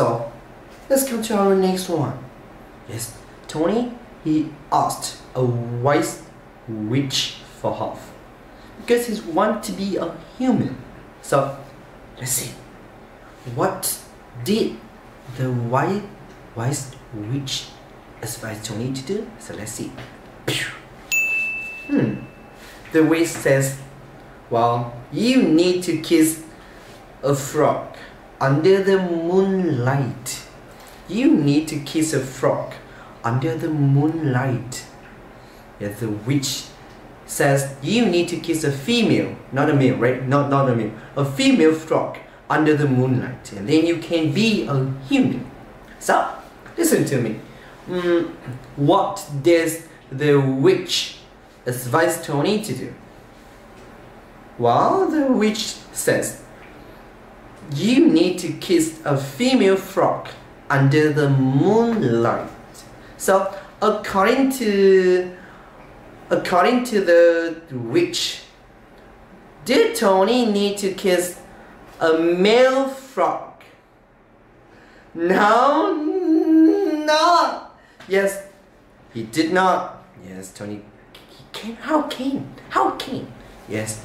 So, let's come to our next one. Yes, Tony, he asked a wise witch for help because he wants to be a human. So, let's see. What did the wise, wise witch advise Tony to do? So let's see. Hmm. The witch says, well, you need to kiss a frog under the moonlight. You need to kiss a frog under the moonlight. Yes, the witch says you need to kiss a female, not a male, right? Not not a male, a female frog under the moonlight, and then you can be a human. So, listen to me. Mm, what does the witch advise Tony to do? Well, the witch says, you need to kiss a female frog under the moonlight. So, according to according to the witch, did Tony need to kiss a male frog? No, not. Yes, he did not. Yes, Tony. He can. How can? How can? Yes,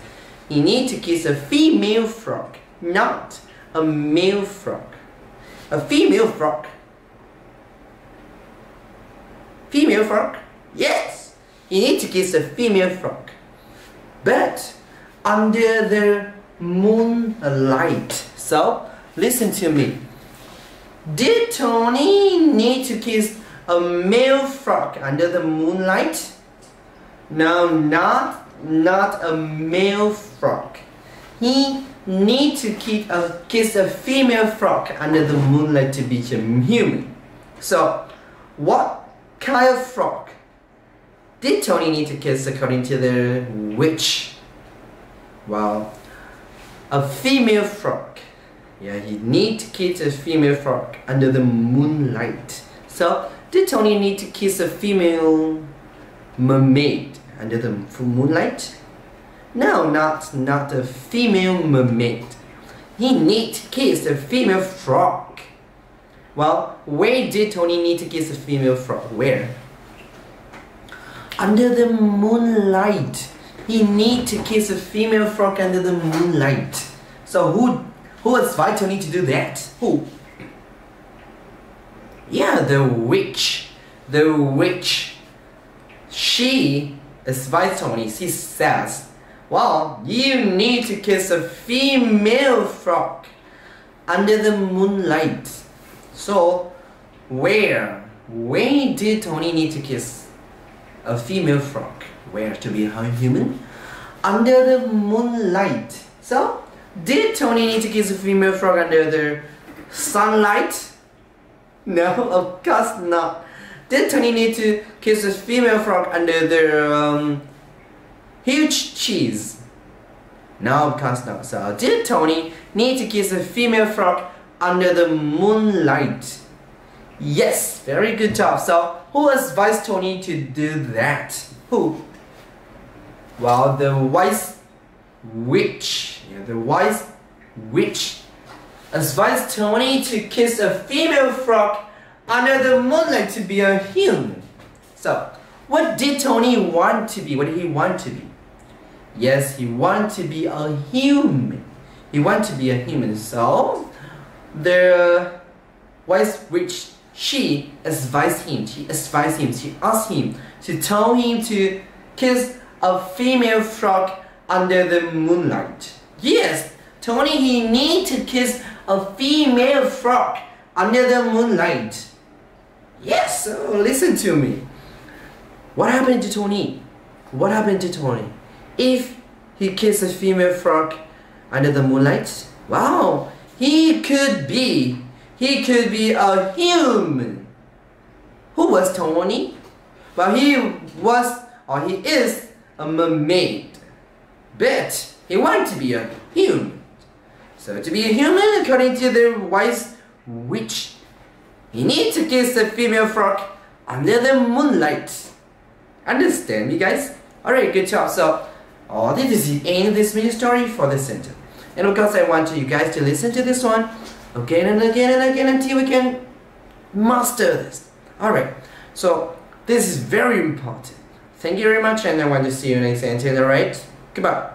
he need to kiss a female frog, not a male frog. A female frog. Female frog? Yes, he need to kiss a female frog. But under the moonlight. So, listen to me. Did Tony need to kiss a male frog under the moonlight? No, not, not a male frog. He need to keep a, kiss a female frog under the moonlight to be human. So, what kind of frog did Tony need to kiss according to the witch? Well, a female frog. Yeah, he need to kiss a female frog under the moonlight. So, did Tony need to kiss a female mermaid under the moonlight? No, not, not a female mermaid. He need to kiss a female frog. Well, where did Tony need to kiss a female frog? Where? Under the moonlight. He need to kiss a female frog under the moonlight. So who who advised Tony to do that? Who? Yeah, the witch. The witch. She advised Tony. She says, well, you need to kiss a female frog under the moonlight. So, where? Where did Tony need to kiss a female frog? Where to be a human? Under the moonlight. So, did Tony need to kiss a female frog under the sunlight? No, of course not. Did Tony need to kiss a female frog under the um, huge cheese? No, of course not. So, did Tony need to kiss a female frog under the moonlight? Yes, very good job. So, who advised Tony to do that? Who? Well, the wise witch. Yeah, the wise witch advised Tony to kiss a female frog under the moonlight to be a human. So, what did Tony want to be? What did he want to be? Yes, he wanted to be a human. He wanted to be a human. So, the wise witch, she advised him, she advised him, she asked him to tell him to kiss a female frog under the moonlight. Yes, Tony, he need to kiss a female frog under the moonlight. Yes, so listen to me. What happened to Tony? What happened to Tony? If he kissed a female frog under the moonlight, wow, he could be, he could be a human. Who was Tony? Well, he was, or he is, a mermaid. But he wanted to be a human. So to be a human, according to the wise witch, he needs to kiss a female frog under the moonlight. Understand me, guys? Alright, good job. So, oh, this is the end of this mini story for this center. And of course, I want you guys to listen to this one again and again and again until we can master this. Alright, so this is very important. Thank you very much and I want to see you next time. Until the right, goodbye.